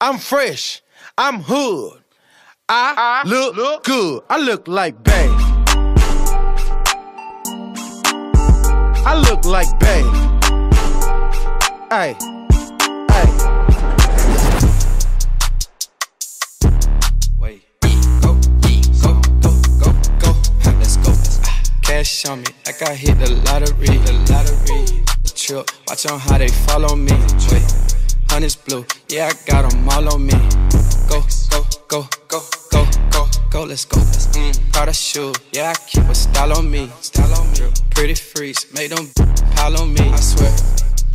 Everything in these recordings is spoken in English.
I'm fresh. I'm hood. I, look, look good. I look like bae. I look like bae. Hey, hey. Wait, go, go, go, go, go. Let's go. Ah, cash on me, like I hit the lottery, the lottery. Trip, watch on how they follow me. Wait, honey's blue, yeah I got them all on me. Go, go, go, go, go, go, go. Let's go. Mm, Prada shoe, yeah I keep a style on me. Style on me. Pretty freaks, make them pile on me. I swear.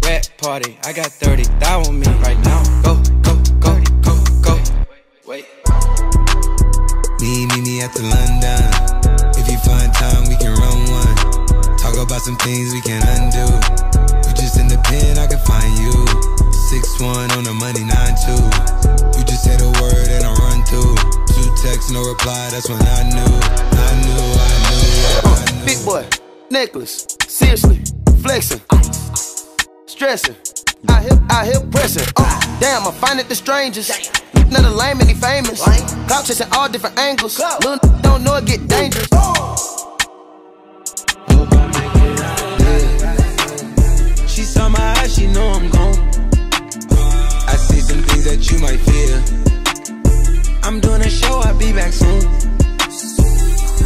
Red party, I got 30 thou on me right now. Go, go, go, go, go. Wait. Me, meet me at the London. If you find time, we can run one. Talk about some things we can undo. Two texts, no reply. That's when I knew, I knew, I knew, yeah, I knew. Big boy, necklace, seriously, flexing, stressing. I hip, I hip pressing. Uh, damn, I find it the strangest. Another lame and he famous. Clout chasing all different angles. Little don't know it get dangerous. She saw my eyes, she know I'm gone. I see some things that you might fear. Back.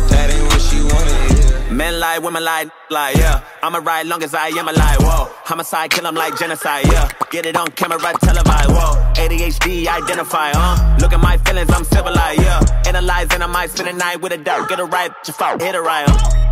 That ain't what she wanna. Men lie, women lie, lie, yeah. I'ma ride long as I am alive, whoa. Homicide, kill 'em like genocide, yeah. Get it on camera, televised, whoa. ADHD, identify, huh? Look at my feelings, I'm civilized, yeah. Analyzing, I might spend a night with a doubt. Get it right, your fault, hit it right, huh?